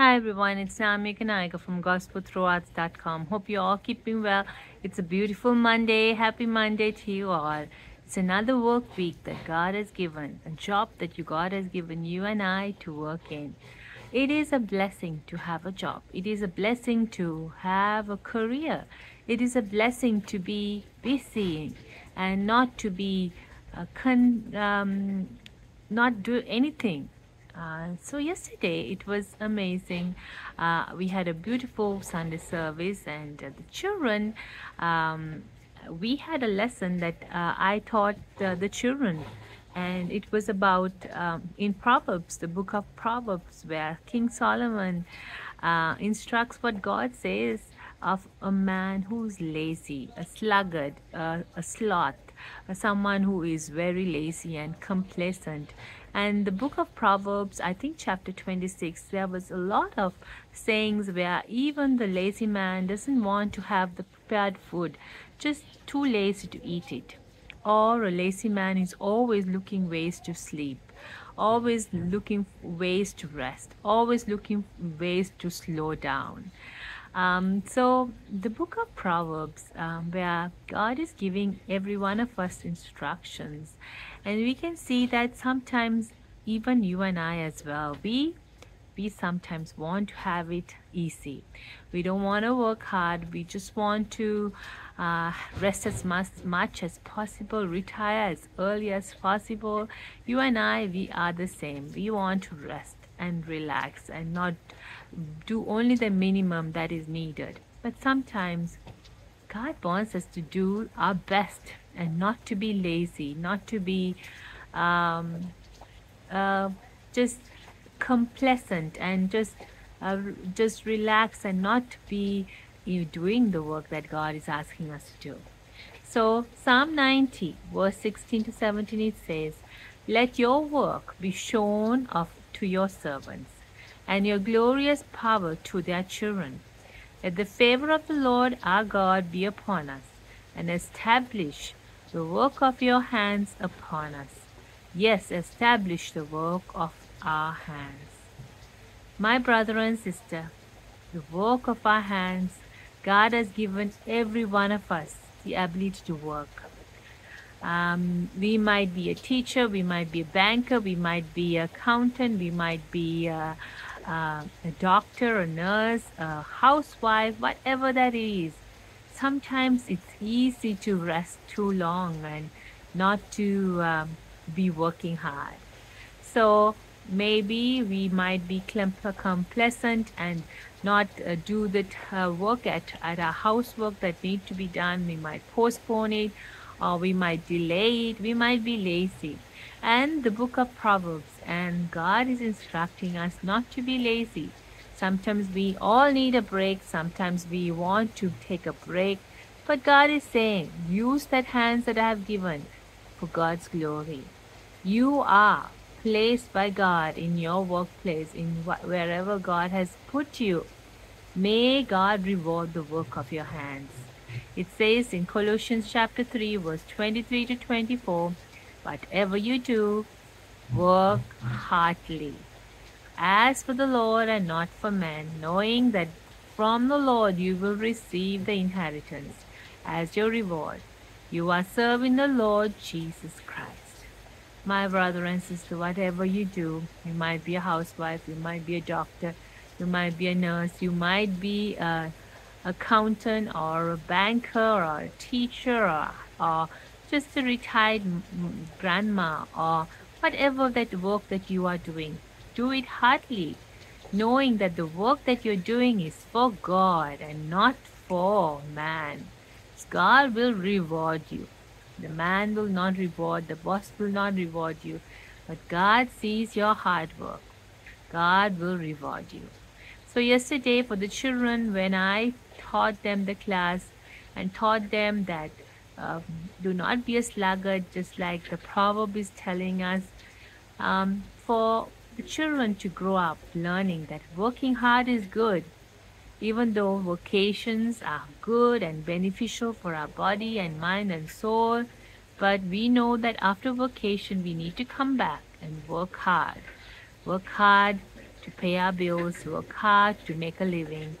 Hi everyone, it's Naomi Kanaika from gospelthrougharts.com. Hope you're all keeping well. It's a beautiful Monday. Happy Monday to you all. It's another work week that God has given, a job that you God has given you and I to work in. It is a blessing to have a job. It is a blessing to have a career. It is a blessing to be busy and not to be uh, con- um, not do anything uh, so yesterday it was amazing. Uh, we had a beautiful Sunday service, and uh, the children. Um, we had a lesson that uh, I taught the children, and it was about um, in Proverbs, the book of Proverbs, where King Solomon uh, instructs what God says of a man who's lazy, a sluggard, a sloth, someone who is very lazy and complacent and the book of proverbs i think chapter 26 there was a lot of sayings where even the lazy man doesn't want to have the prepared food just too lazy to eat it. Or a lazy man is always looking ways to sleep always looking ways to rest always looking ways to slow down. Um, so the book of proverbs um, where god is giving every one of us instructions and we can see that sometimes even you and I as well we we sometimes want to have it easy. We don't want to work hard. We just want to uh, rest as much, much as possible retire as early as possible. You and I we are the same. We want to rest and relax and not do only the minimum that is needed. But sometimes God wants us to do our best and not to be lazy, not to be um, uh, just complacent and just uh, just relax and not be you know, doing the work that God is asking us to do. So Psalm 90 verse 16 to 17 it says, Let your work be shown of to your servants, and your glorious power to their children. Let the favor of the Lord our God be upon us, and establish the work of your hands upon us. Yes, establish the work of our hands. My brother and sister, the work of our hands, God has given every one of us the ability to work. Um, we might be a teacher, we might be a banker, we might be an accountant, we might be a, a, a doctor, a nurse, a housewife, whatever that is sometimes it's easy to rest too long and not to um, be working hard. So maybe we might be complacent and not uh, do the uh, work at, at our housework that need to be done. We might postpone it or we might delay it. We might be lazy. And the book of Proverbs and God is instructing us not to be lazy Sometimes we all need a break. Sometimes we want to take a break. But God is saying, use that hands that I have given for God's glory. You are placed by God in your workplace, in wherever God has put you. May God reward the work of your hands. It says in Colossians chapter 3, verse 23 to 24, whatever you do, work heartily as for the Lord and not for men, knowing that from the Lord you will receive the inheritance as your reward. You are serving the Lord Jesus Christ. My brother and sister, whatever you do, you might be a housewife, you might be a doctor, you might be a nurse, you might be a accountant or a banker or a teacher or, or just a retired grandma or whatever that work that you are doing do it heartily, knowing that the work that you're doing is for God and not for man. God will reward you. The man will not reward, the boss will not reward you, but God sees your hard work. God will reward you. So, yesterday, for the children, when I taught them the class and taught them that uh, do not be a sluggard, just like the proverb is telling us, um, for the children to grow up learning that working hard is good, even though vocations are good and beneficial for our body and mind and soul. But we know that after vocation, we need to come back and work hard. Work hard to pay our bills, work hard to make a living,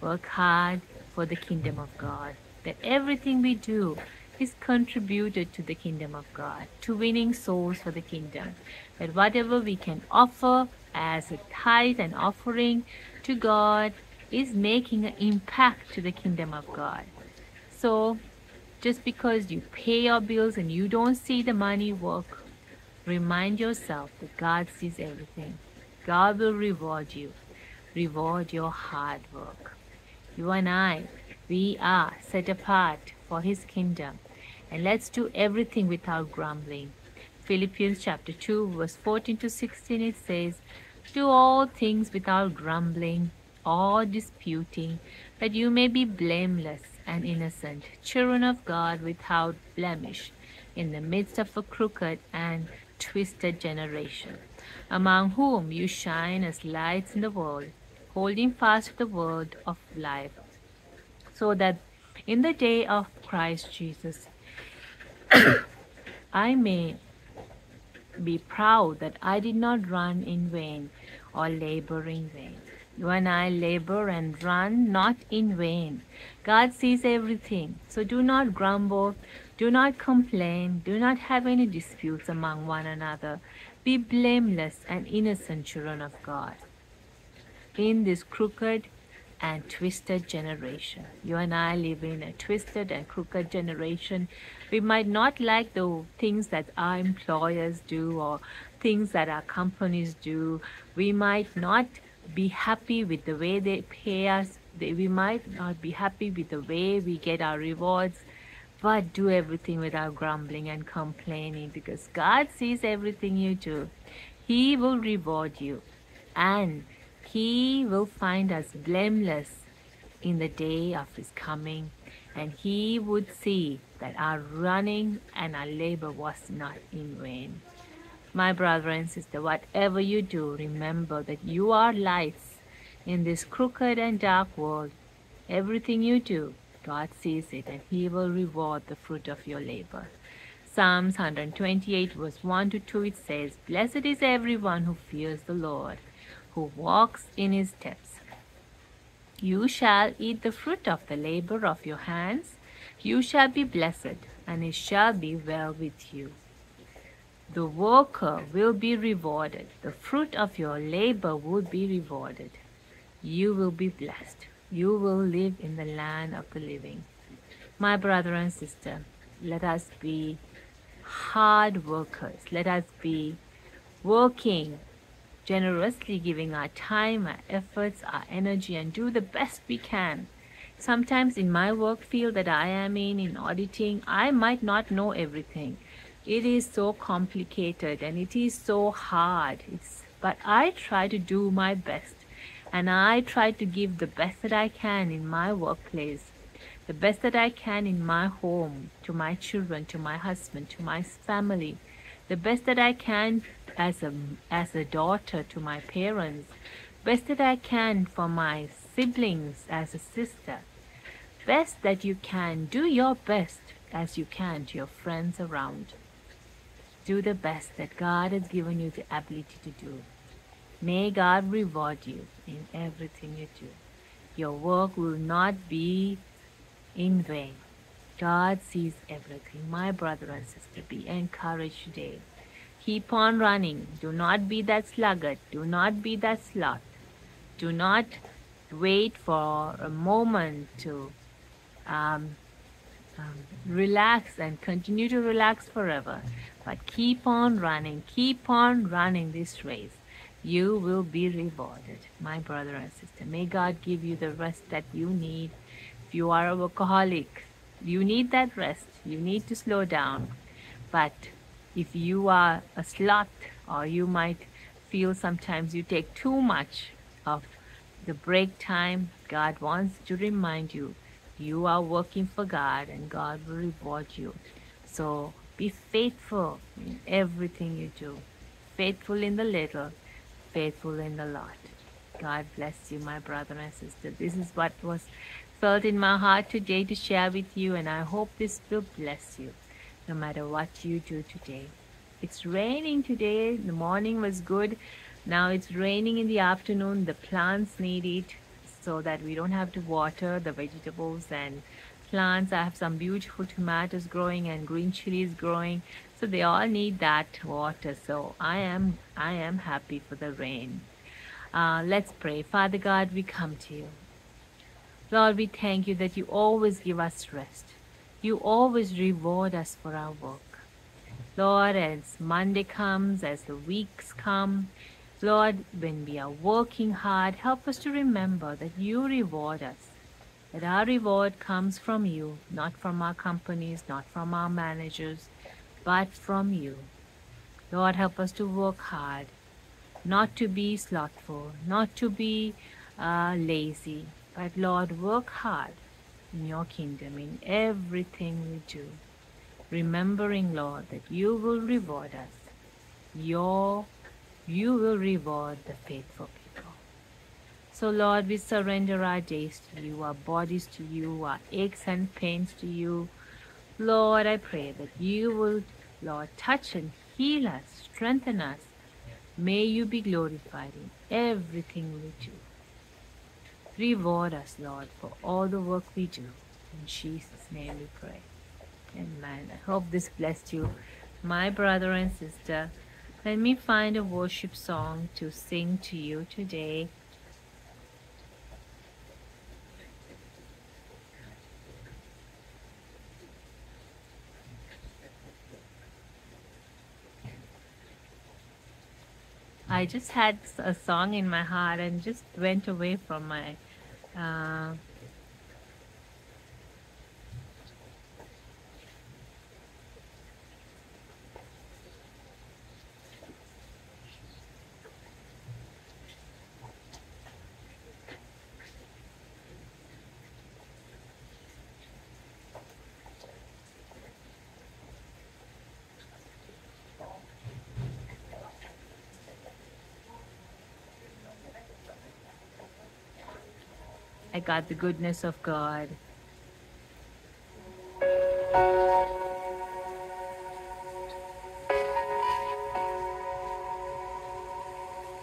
work hard for the kingdom of God. That everything we do is contributed to the kingdom of God, to winning souls for the kingdom. That whatever we can offer as a tithe and offering to God is making an impact to the kingdom of God. So just because you pay your bills and you don't see the money work, remind yourself that God sees everything. God will reward you, reward your hard work. You and I, we are set apart for His kingdom. And let's do everything without grumbling. Philippians chapter 2, verse 14 to 16, it says, Do all things without grumbling or disputing, that you may be blameless and innocent, children of God without blemish, in the midst of a crooked and twisted generation, among whom you shine as lights in the world, holding fast the word of life, so that in the day of Christ Jesus I may be proud that I did not run in vain or labor in vain. When I labor and run, not in vain. God sees everything. So do not grumble, do not complain, do not have any disputes among one another. Be blameless and innocent children of God. In this crooked and twisted generation. You and I live in a twisted and crooked generation. We might not like the things that our employers do or things that our companies do. We might not be happy with the way they pay us. We might not be happy with the way we get our rewards. But do everything without grumbling and complaining because God sees everything you do. He will reward you. And he will find us blameless in the day of His coming, and He would see that our running and our labor was not in vain. My brother and sister, whatever you do, remember that you are lights in this crooked and dark world. Everything you do, God sees it, and He will reward the fruit of your labor. Psalms 128, verse 1 to 2, it says, Blessed is everyone who fears the Lord who walks in his steps. You shall eat the fruit of the labor of your hands. You shall be blessed, and it shall be well with you. The worker will be rewarded. The fruit of your labor will be rewarded. You will be blessed. You will live in the land of the living. My brother and sister, let us be hard workers. Let us be working generously giving our time, our efforts, our energy, and do the best we can. Sometimes in my work field that I am in, in auditing, I might not know everything. It is so complicated and it is so hard. It's, but I try to do my best and I try to give the best that I can in my workplace, the best that I can in my home, to my children, to my husband, to my family, the best that I can as a as a daughter to my parents, best that I can for my siblings as a sister, best that you can. Do your best as you can to your friends around. Do the best that God has given you the ability to do. May God reward you in everything you do. Your work will not be in vain. God sees everything. My brother and sister, be encouraged today. Keep on running. Do not be that sluggard. Do not be that sloth. Do not wait for a moment to um, um, relax and continue to relax forever. But keep on running. Keep on running this race. You will be rewarded, my brother and sister. May God give you the rest that you need. If you are a workaholic, you need that rest. You need to slow down. But if you are a sloth or you might feel sometimes you take too much of the break time, God wants to remind you you are working for God and God will reward you. So be faithful in everything you do. Faithful in the little, faithful in the lot. God bless you, my brother and sister. This is what was felt in my heart today to share with you, and I hope this will bless you no matter what you do today. It's raining today. The morning was good, Now it's raining in the afternoon. The plants need it so that we don't have to water the vegetables and plants. I have some beautiful tomatoes growing and green chilies growing. So they all need that water. So I am I am happy for the rain. Uh, let's pray. Father God, we come to you. Lord, we thank you that you always give us rest. You always reward us for our work. Lord, as Monday comes, as the weeks come, Lord, when we are working hard, help us to remember that you reward us. That our reward comes from you, not from our companies, not from our managers, but from you. Lord, help us to work hard, not to be slothful, not to be uh, lazy, but Lord, work hard in your kingdom in everything we do. Remembering, Lord, that you will reward us. Your, you will reward the faithful people. So, Lord, we surrender our days to you, our bodies to you, our aches and pains to you. Lord, I pray that you will, Lord, touch and heal us, strengthen us. May you be glorified in everything we do. Reward us, Lord, for all the work we do. In Jesus' name we pray. Amen. I hope this blessed you, my brother and sister. Let me find a worship song to sing to you today. I just had a song in my heart and just went away from my uh, I got the goodness of God.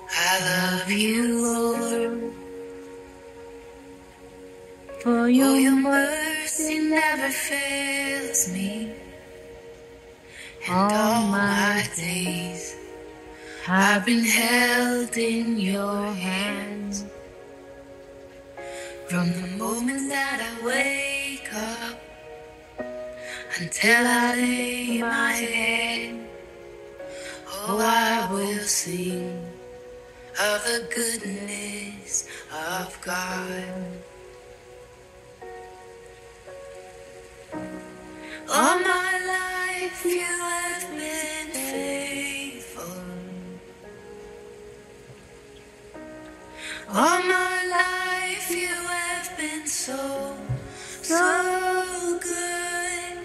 I love you, Lord, For for you, your mercy never fails me. And All my days have I've been held in your hands. Moment that I wake up until I lay my head, oh, I will sing of the goodness of God. All my life you have been faithful. All my been so, so good.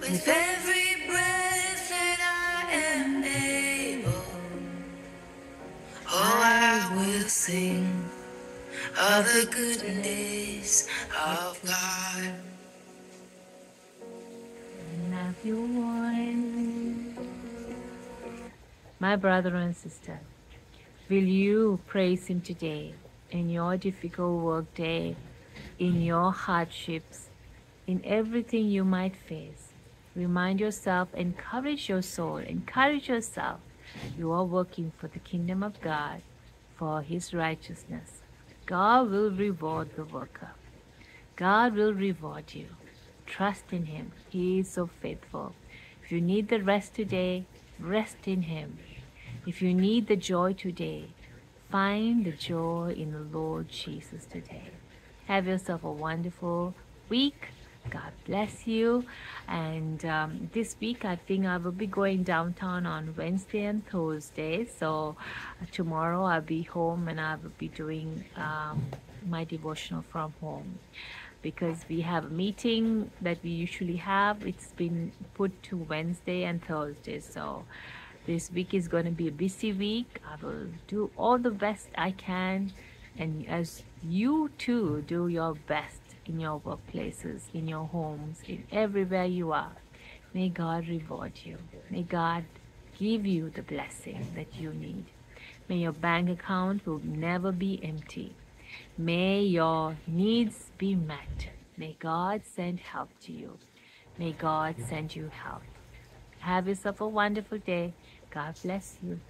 With every breath that I am able, oh, I will sing of the goodness of God. you won. My brother and sister, will you praise Him today in your difficult work day, in your hardships, in everything you might face? Remind yourself, encourage your soul, encourage yourself. You are working for the kingdom of God, for His righteousness. God will reward the worker. God will reward you. Trust in Him. He is so faithful. If you need the rest today, rest in Him. If you need the joy today, find the joy in the Lord Jesus today. Have yourself a wonderful week. God bless you. And um, this week, I think I will be going downtown on Wednesday and Thursday. So uh, tomorrow, I'll be home and I will be doing um, my devotional from home because we have a meeting that we usually have. It's been put to Wednesday and Thursday. So this week is going to be a busy week. I will do all the best I can. And as you too do your best in your workplaces, in your homes, in everywhere you are, may God reward you. May God give you the blessing that you need. May your bank account will never be empty. May your needs be met. May God send help to you. May God send you help. Have yourself a wonderful day. God bless you.